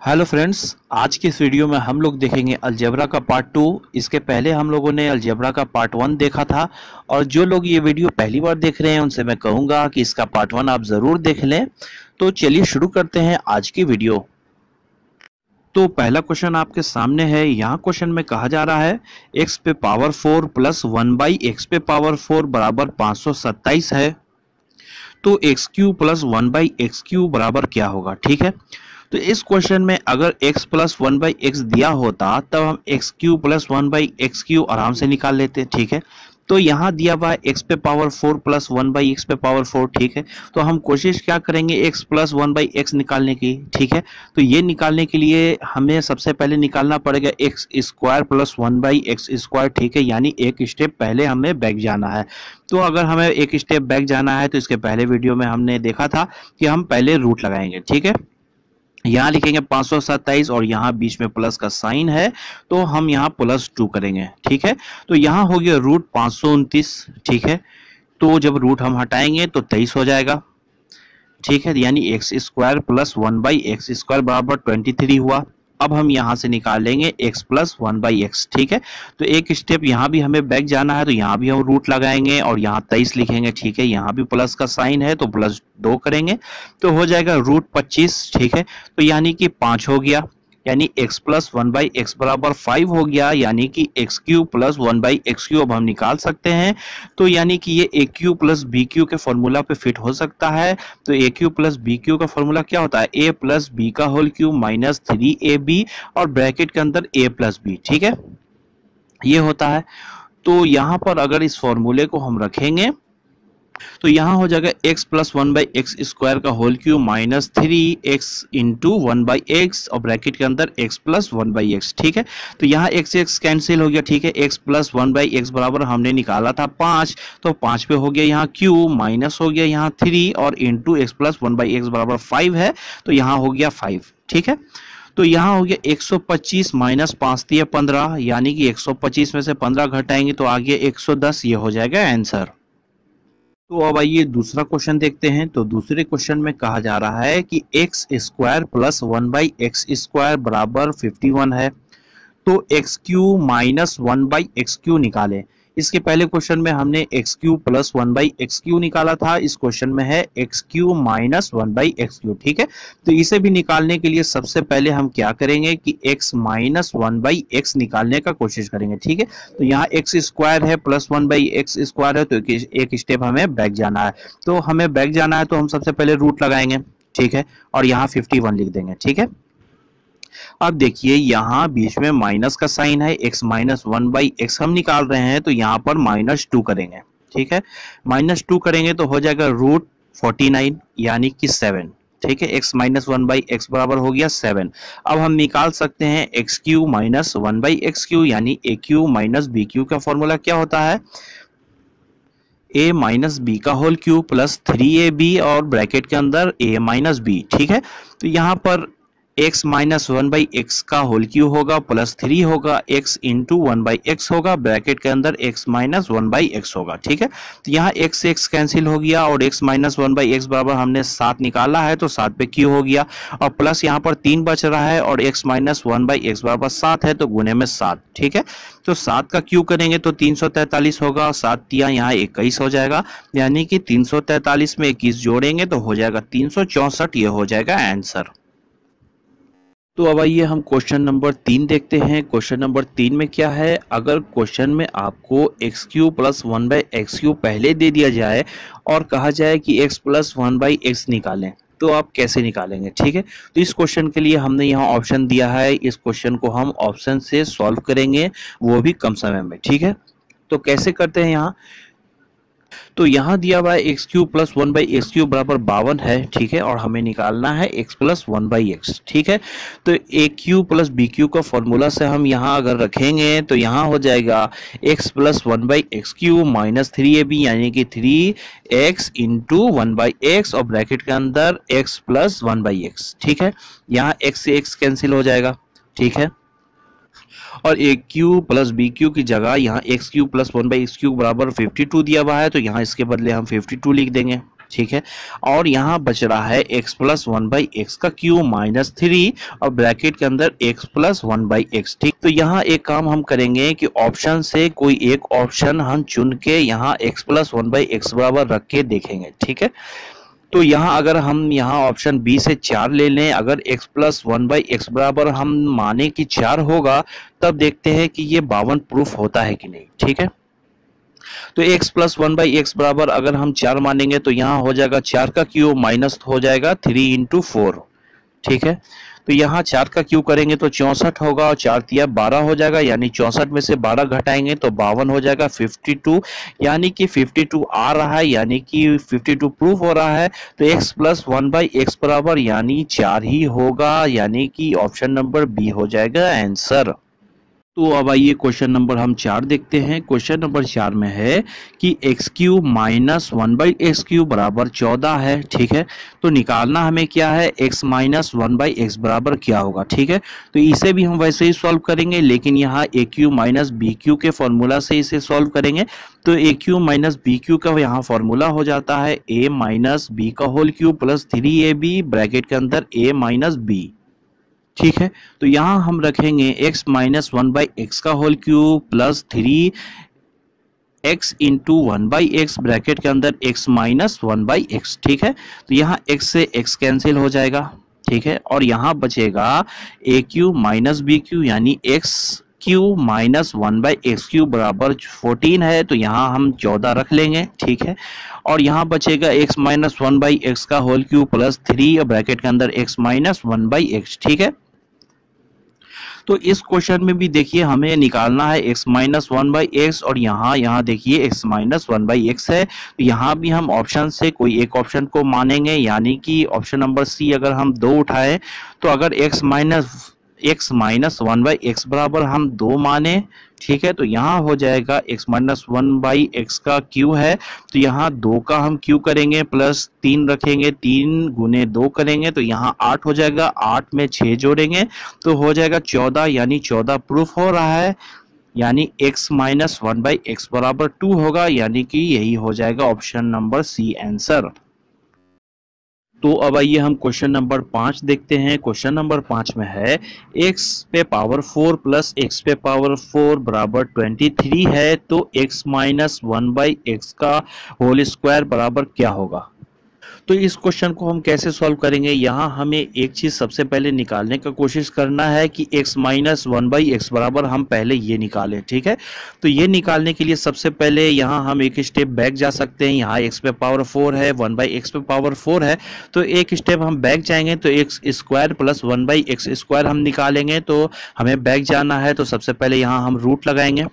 Hello friends आज की इस वीडियो में हम लोग देखेंगे अलजेब्रा का पार्ट टू इसके पहले हम लोगों ने अलजेब्रा का पार्ट वन देखा था और जो लोग ये वीडियो पहली बार देख रहे हैं, उनसे मैं कहूँगा कि इसका पार्ट वन आप ज़रूर देख लें। तो चलिए शुरू करते हैं आज की वीडियो तो पहला क्वेश्चन आपके सामने है। यहाँ क्वेश्चन में कहा जा रहा है एक्स पे power four plus one by x पे पावर फोर बराबर पाँच सौ सत्ताईस है। तो x cube plus one by x cube बराबर क्या होगा? ठीक है? तो इस क्वेश्चन में अगर x plus one by x दिया होता, तब हम x cube plus one by x cube आराम से निकाल लेते, ठीक है? तो यहाँ दिया हुआ है x पे power four plus one by x पे पावर फोर ठीक है? तो हम कोशिश क्या करेंगे x plus one by x निकालने की, ठीक है? तो ये निकालने के लिए हमें सबसे पहले निकालना पड़ेगा x square plus one by x square ठीक है? यानी एक स्टेप पहले हमें बैक जाना है। तो अगर हमें एक स्टेप बैक जाना है तो इसके पहले वीडियो में हमने देखा था कि हम पहले रूट लगाएँगे, ठीक है? यहाँ लिखेंगे पाँच और यहाँ बीच में प्लस का साइन है तो हम यहाँ प्लस टू करेंगे, ठीक है? तो यहाँ हो गया रूट पाँच ठीक है? तो जब रूट हम हटाएँगे तो तेईस हो जाएगा, ठीक है? यानी x square plus one by x square बराबर ट्वेंटी थ्री हुआ। अब हम यहाँ से निकालेंगे x plus one by x ठीक है? तो एक स्टेप यहाँ भी हमें बैक जाना है तो यहाँ भी हम रूट लगाएँगे और यहाँ तेईस लिखेंगे, ठीक है? यहाँ भी प्लस का साइन है तो प्लस दो करेंगे तो हो जाएगा रूट पच्चीस, ठीक है? तो यानी कि पाँच हो गया। यानी x plus one by x बराबर फाइव हो गया, यानी कि x cube plus one by x cube अब हम निकाल सकते हैं। तो यानी कि ये a cube plus b cube के फॉर्मूला पे फिट हो सकता है। तो a cube plus b cube का फॉर्मूला क्या होता है? ए प्लस बी का whole cube minus three a b और ब्रैकेट के अंदर ए प्लस बी ठीक है? ये होता है। तो यहाँ पर अगर इस फॉर्मूले को हम रखेंगे तो यहाँ हो जाएगा x plus one by x square का whole cube minus three x into one by x और ब्रैकेट के अंदर x plus one by x ठीक है? तो यहाँ x x कैंसिल हो गया, ठीक है? x plus one by x बराबर हमने निकाला था पाँच तो पाँच पे हो गया यहाँ q माइनस हो गया यहाँ थ्री और into x plus one by x बराबर फाइव है तो यहाँ हो गया फाइव ठीक है? तो यहाँ हो गया 125 माइनस पाँच दिया पंद्रह, यानी कि 125 में से 15 घटाएँगे तो आगे 110 ये हो जाएगा आंसर तो अब आइए दूसरा क्वेश्चन देखते हैं। तो दूसरे क्वेश्चन में कहा जा रहा है कि x square plus one by x square बराबर फिफ्टी वन है। तो x cube minus one by x cube निकालें। इसके पहले क्वेश्चन में हमने x cube plus one by x cube निकाला था। इस क्वेश्चन में है x cube minus one by x cube ठीक है? तो इसे भी निकालने के लिए सबसे पहले हम क्या करेंगे कि x minus one by x निकालने का कोशिश करेंगे, ठीक है? तो यहाँ एक्स स्क्वायर है plus one by x square है तो एक स्टेप हमें बैक जाना है। तो हमें बैक जाना है तो हम सबसे पहले रूट लगाएँगे, ठीक है? और यहाँ फिफ्टी वन लिख देंगे, ठीक है? अब देखिए यहाँ बीच में माइनस का साइन है, x minus one by x हम निकाल रहे हैं तो यहाँ पर माइनस टू करेंगे, ठीक है? माइनस टू करेंगे तो हो जाएगा रूट फोर्टी नाइन, यानी कि सेवन, ठीक है? x minus one by x बराबर हो गया सेवन। अब हम निकाल सकते हैं x cube minus one by x cube यानी a cube minus b cube का फॉर्मूला क्या होता है? ए माइनस बी का whole cube plus three a b और ब्रैकेट के अंदर ए माइनस बी ठीक है? तो यहाँ पर x minus one by x का होल क्यू होगा, प्लस थ्री होगा x into one by x होगा, ब्रैकेट के अंदर x minus one by x होगा, ठीक है? तो यहाँ एक्स एक्स कैंसिल हो गया और x minus one by x बराबर हमने सात निकाला है तो सात पे क्यू हो गया। और प्लस यहाँ पर तीन बच रहा है और x minus one by x बराबर सात है तो गुने में सात, ठीक है? तो सात का क्यू करेंगे तो तीन सौ तैतालीस होगा, सात तिया यहाँ इक्कीस हो जाएगा, यानी कि तीन सौ तैतालीस में इक्कीस जोड़ेंगे तो हो जाएगा तीन सौ चौसठ, ये हो जाएगा आंसर। तो अब आइए हम क्वेश्चन नंबर तीन देखते हैं। क्वेश्चन नंबर तीन में क्या है? अगर क्वेश्चन में आपको x cube plus one by x cube पहले दे दिया जाए और कहा जाए कि x plus one by x निकालें तो आप कैसे निकालेंगे? ठीक है? तो इस क्वेश्चन के लिए हमने यहाँ ऑप्शन दिया है। इस क्वेश्चन को हम ऑप्शन से सॉल्व करेंगे, वो भी कम समय में। ठीक है? तो कैसे करते हैं यहाँ? तो यहाँ दिया हुआ है x cube plus one by x cube बराबर बावन है, ठीक है? और हमें निकालना है x plus one by x ठीक है? तो a cube plus b cube का फॉर्मूला से हम यहाँ अगर रखेंगे तो यहाँ हो जाएगा x plus one by x cube minus three a b यानी कि three x into one by x और ब्रैकेट के अंदर x plus one by x ठीक है? यहाँ एक्स से एक्स कैंसिल हो जाएगा, ठीक है? और a cube plus b cube की जगह यहाँ x cube plus one by x cube बराबर फिफ्टी टू दिया हुआ है तो यहाँ इसके बदले हम फिफ्टी टू लिख देंगे, ठीक है? और यहाँ बच रहा है x plus one by x का क्यू माइनस थ्री और ब्रैकेट के अंदर x plus one by x ठीक? तो यहाँ एक काम हम करेंगे कि ऑप्शन से कोई एक ऑप्शन हम चुन के यहाँ x plus one by x बराबर रख के देखेंगे, ठीक है? तो यहाँ अगर हम यहाँ ऑप्शन बी से चार ले लें, अगर x plus one by x बराबर हम माने कि चार होगा, तब देखते हैं कि ये बावन प्रूफ होता है कि नहीं, ठीक है? तो x plus one by x बराबर अगर हम चार मानेंगे तो यहाँ हो जाएगा चार का क्यू माइनस हो जाएगा थ्री इंटू फोर ठीक है? तो यहाँ चार का क्यू करेंगे? तो चौसठ होगा और चार तिया बारह हो जाएगा, यानी चौसठ में से बारह घटाएँगे तो बावन हो जाएगा फिफ्टी टू यानी कि फिफ्टी टू आ रहा है, यानी कि फिफ्टी टू प्रूफ हो रहा है तो x plus one by x बराबर यानी चार ही होगा, यानी कि ऑप्शन नंबर बी हो जाएगा आंसर तो अब आइए क्वेश्चन नंबर हम चार देखते हैं। क्वेश्चन नंबर चार में है कि x cube minus one by x cube बराबर चौदह है, ठीक है? तो निकालना हमें क्या है? X minus one by x बराबर क्या होगा, ठीक है? तो इसे भी हम वैसे ही सॉल्व करेंगे, लेकिन यहाँ a cube minus b cube के फॉर्मूला से इसे सॉल्व करेंगे। तो a cube minus b cube का यहाँ फॉर्मूला हो जाता है ए माइनस बी का whole cube plus three a b bracket के अंदर ए माइनस बी ठीक है? तो यहाँ हम रखेंगे x minus one by x का whole cube plus three x into one by x bracket के अंदर x minus one by x ठीक है? तो यहाँ x से x कैंसिल हो जाएगा, ठीक है? और यहाँ बचेगा a cube minus b cube यानी x cube minus one by x cube बराबर फोर्टीन है तो यहाँ हम चौदह रख लेंगे, ठीक है? और यहाँ बचेगा x minus one by x का whole cube plus three bracket के अंदर x minus one by x ठीक है? तो इस क्वेश्चन में भी देखिए हमें निकालना है x minus one by x और यहाँ यहाँ देखिए x minus one by x है। तो यहाँ भी हम ऑप्शन से कोई एक ऑप्शन को मानेंगे, यानी कि ऑप्शन नंबर सी अगर हम दो उठाए तो अगर x minus x minus one by x बराबर हम दो माने, ठीक है? तो यहाँ हो जाएगा x minus one by x का q है। तो यहाँ दो का हम q करेंगे, प्लस तीन रखेंगे, तीन गुने दो करेंगे तो यहाँ आठ हो जाएगा। आठ में छः जोड़ेंगे तो हो जाएगा चौदह, यानी चौदह प्रूफ हो रहा है। यानी x minus one by x बराबर टू होगा, यानी कि यही हो जाएगा ऑप्शन नंबर सी आंसर तो अब आइए हम क्वेश्चन नंबर पाँच देखते हैं। क्वेश्चन नंबर पाँच में है, x पे पावर फोर प्लस एक्स पे पावर फोर बराबर ट्वेंटी थ्री है तो x minus one by x का होल स्क्वायर बराबर क्या होगा? तो इस क्वेश्चन को हम कैसे सॉल्व करेंगे? यहाँ हमें एक चीज़ सबसे पहले निकालने का कोशिश करना है कि x minus one by x बराबर हम पहले ये निकालें, ठीक है? तो ये निकालने के लिए सबसे पहले यहाँ हम एक स्टेप बैक जा सकते हैं। यहाँ x पे पावर फोर है, वन बाई एक्स पे पावर फोर है। तो एक स्टेप हम बैक जाएँगे तो x square plus one by x square हम निकालेंगे। तो हमें बैक जाना है तो सबसे पहले यहाँ हम रूट लगाएँगे।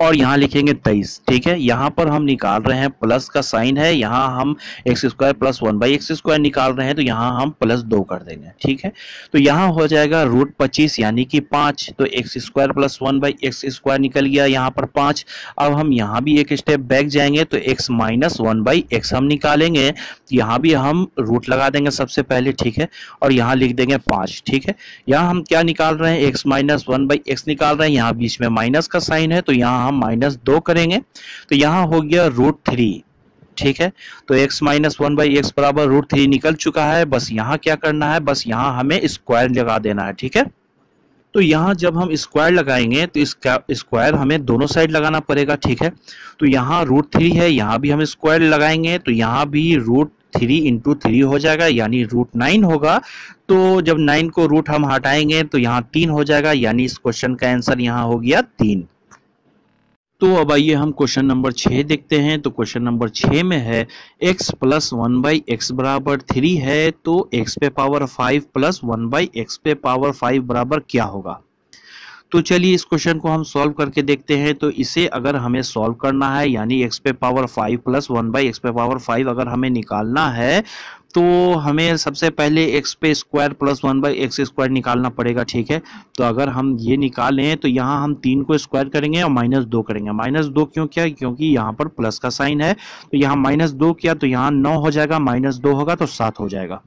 और यहाँ लिखेंगे तेईस, ठीक है? यहाँ पर हम निकाल रहे हैं प्लस का साइन है, यहाँ हम x square plus one by x square निकाल रहे हैं तो यहाँ हम प्लस दो कर देंगे, ठीक है? तो यहाँ हो जाएगा रूट पच्चीस, यानी कि पाँच तो x square plus one by x square निकल गया यहाँ पर पाँच। अब हम यहाँ भी एक स्टेप बैक जाएँगे तो x minus one by x हम निकालेंगे यहाँ भी हम रूट लगा देंगे सबसे पहले, ठीक है? और यहाँ लिख देंगे पाँच, ठीक है? यहाँ हम क्या निकाल रहे हैं? X minus one by x निकाल रहे हैं, यहाँ बीच में माइनस का साइन है तो यहाँ हम माइनस दो करेंगे तो यहाँ हो गया रूट थ्री ठीक है? तो x minus one by x बराबर रूट थ्री निकल चुका है, बस यहाँ क्या करना है, बस यहाँ हमें स्क्वायर लगा देना है, ठीक है? तो यहाँ जब हम स्क्वायर लगाएँगे तो इस स्क्वायर हमें दोनों साइड लगाना पड़ेगा, ठीक है? तो यहाँ रूट थ्री है, यहाँ भी हम स्क्वायर लगाएँगे तो यहाँ भी रूट थ्री इंटू थ्री हो जाएगा, यानी रूट नाइन होगा। तो जब नाइन को रूट हम हटाएँगे तो यहाँ तीन हो जाएगा, यानी इस क्वेश्चन का आंसर यहाँ हो गया तीन। तो अब आइए हम क्वेश्चन नंबर छः देखते हैं। तो क्वेश्चन नंबर छः में है, x plus one by x बराबर थ्री है तो x पे power five plus one by x पे पावर फाइव बराबर क्या होगा? तो चलिए इस क्वेश्चन को हम सॉल्व करके देखते हैं। तो इसे अगर हमें सॉल्व करना है, यानी x पे power five plus one by x पे पावर फाइव अगर हमें निकालना है तो हमें सबसे पहले एक्स पे square plus one by x square निकालना पड़ेगा, ठीक है? तो अगर हम ये निकालें तो यहाँ हम तीन को स्क्वायर करेंगे और माइनस दो करेंगे। माइनस दो क्यों क्या? क्योंकि यहाँ पर प्लस का साइन है। तो यहाँ माइनस दो किया तो यहाँ नौ हो जाएगा माइनस दो होगा तो सात हो जाएगा।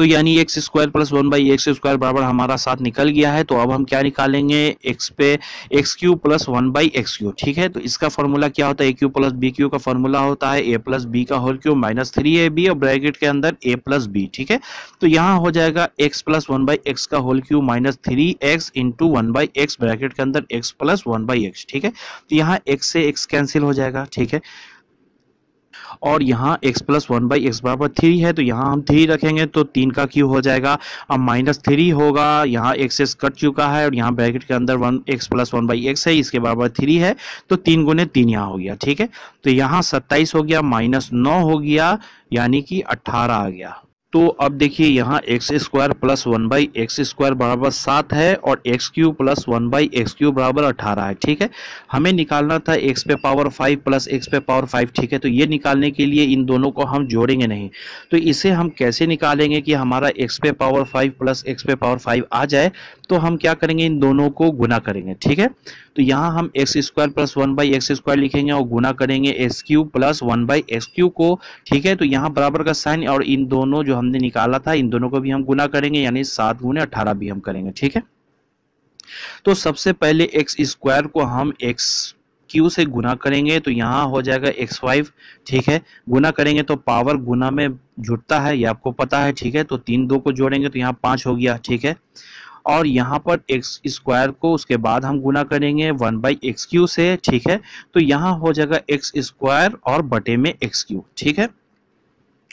तो यानी x square plus one by x square बराबर हमारा साथ निकल गया है तो अब हम क्या निकालेंगे? एक्स पे x cube plus one by x cube ठीक है? तो इसका फॉर्मूला क्या होता है? A cube plus b cube का फॉर्मूला होता है ए प्लस बी का whole cube minus three a b और ब्रैकेट के अंदर ए प्लस बी ठीक है? तो यहाँ हो जाएगा x plus one by x का whole cube minus three x into one by x bracket के अंदर x plus one by x ठीक है? तो यहाँ एक्स से एक्स कैंसिल हो जाएगा, ठीक है? और यहाँ x plus one by x बराबर थ्री है तो यहाँ हम थ्री रखेंगे तो तीन का क्यू हो जाएगा। अब माइनस थ्री होगा, यहाँ एक्स एस कट चुका है और यहाँ ब्रैकेट के अंदर one x plus one by x है, इसके बराबर थ्री है तो तीन गुने तीन यहाँ हो गया, ठीक है? तो यहाँ सत्ताईस हो गया माइनस नौ हो गया, यानी कि अट्ठारह आ गया। तो अब देखिए यहाँ x square plus one by x square बराबर सात है और x cube plus one by x cube बराबर अठारह है, ठीक है? हमें निकालना था एक्स पे पावर फाइव प्लस एक्स पे पावर फाइव ठीक है? तो ये निकालने के लिए इन दोनों को हम जोड़ेंगे नहीं। तो इसे हम कैसे निकालेंगे कि हमारा एक्स पे पावर फाइव प्लस एक्स पे पावर फाइव आ जाए तो हम क्या करेंगे? इन दोनों को गुना करेंगे, ठीक है? तो यहाँ हम x square plus one by x square लिखेंगे और गुना करेंगे x cube plus one by x cube को, ठीक है? तो यहाँ बराबर का साइन और इन दोनों जो हमने निकाला था, इन दोनों को भी हम गुना करेंगे, यानी सात गुने अठारह भी हम करेंगे, ठीक है? तो सबसे पहले एक्स स्क्वायर को हम एक्स क्यू से गुना करेंगे तो यहाँ हो जाएगा एक्स फाइव ठीक है? गुना करेंगे तो पावर गुना में जुटता है, ये आपको पता है, ठीक है? तो तीन दो को जोड़ेंगे तो यहाँ पाँच हो गया, ठीक है? और यहाँ पर एक्स स्क्वायर को उसके बाद हम गुना करेंगे वन बाई एक्स क्यू से, ठीक है? तो यहाँ हो जाएगा एक्स स्क्वायर और बटे में एक्स क्यू ठीक है?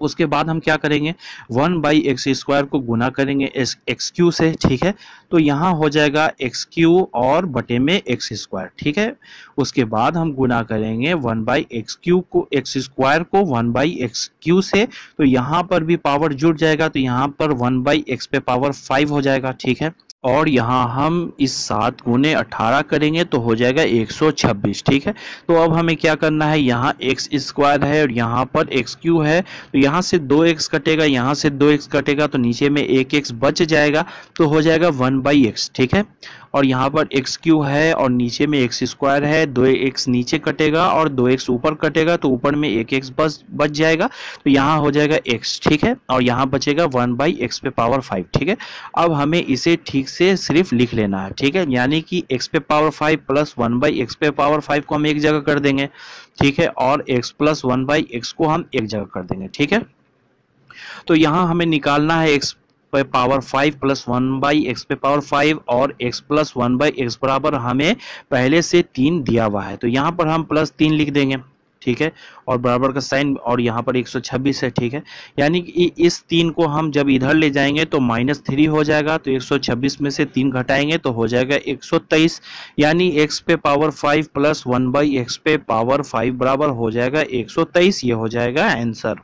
उसके बाद हम क्या करेंगे? वन बाई एक्स स्क्वायर को गुना करेंगे एक्स क्यू से, ठीक है? तो यहाँ हो जाएगा एक्स क्यू और बटे में एक्स स्क्वायर, ठीक है? उसके बाद हम गुना करेंगे वन बाई एक्स क्यू को, एक्स स्क्वायर को वन बाई एक्स क्यू से तो यहाँ पर भी पावर जुड़ जाएगा तो यहाँ पर वन बाई एक्स पे पावर फाइव हो जाएगा, ठीक है? और यहाँ हम इस सात गुने अठारह करेंगे तो हो जाएगा एक सौ छब्बीस, ठीक है? तो अब हमें क्या करना है? यहाँ एक्स स्क्वायर है और यहाँ पर एक्स क्यू है। तो यहाँ से दो एक्स कटेगा, यहाँ से दो एक्स कटेगा तो नीचे में एक एक्स बच जाएगा तो हो जाएगा वन बाई एक्स ठीक है? और यहाँ पर एक्स क्यू है और नीचे में एक्स स्क्वायर है, दो एक्स नीचे कटेगा और दो एक्स ऊपर कटेगा तो ऊपर में एक एक्स बस, बच जाएगा तो यहाँ हो जाएगा एक्स ठीक है? और यहाँ बचेगा वन बाई एक्स पे पावर फाइव, ठीक है? अब हमें इसे ठीक से सिर्फ़ लिख लेना है, ठीक है? यानी कि एक्स पे power five plus one by x पे पावर फाइव को हम एक जगह कर देंगे, ठीक है? और x plus one by x को हम एक जगह कर देंगे, ठीक है? तो यहाँ हमें निकालना है एक्स पे power five plus one by x पे पावर फाइव और x plus one by x बराबर हमें पहले से तीन दिया हुआ है। तो यहाँ पर हम प्लस तीन लिख देंगे, ठीक है? और बराबर का साइन और यहाँ पर 126 है, ठीक है? यानी कि इस तीन को हम जब इधर ले जाएँगे तो माइनस थ्री हो जाएगा तो 126 में से तीन घटाएँगे तो हो जाएगा 123 यानी x पे power 5 plus one by x पे पावर 5 बराबर हो जाएगा 123 ये हो जाएगा आंसर।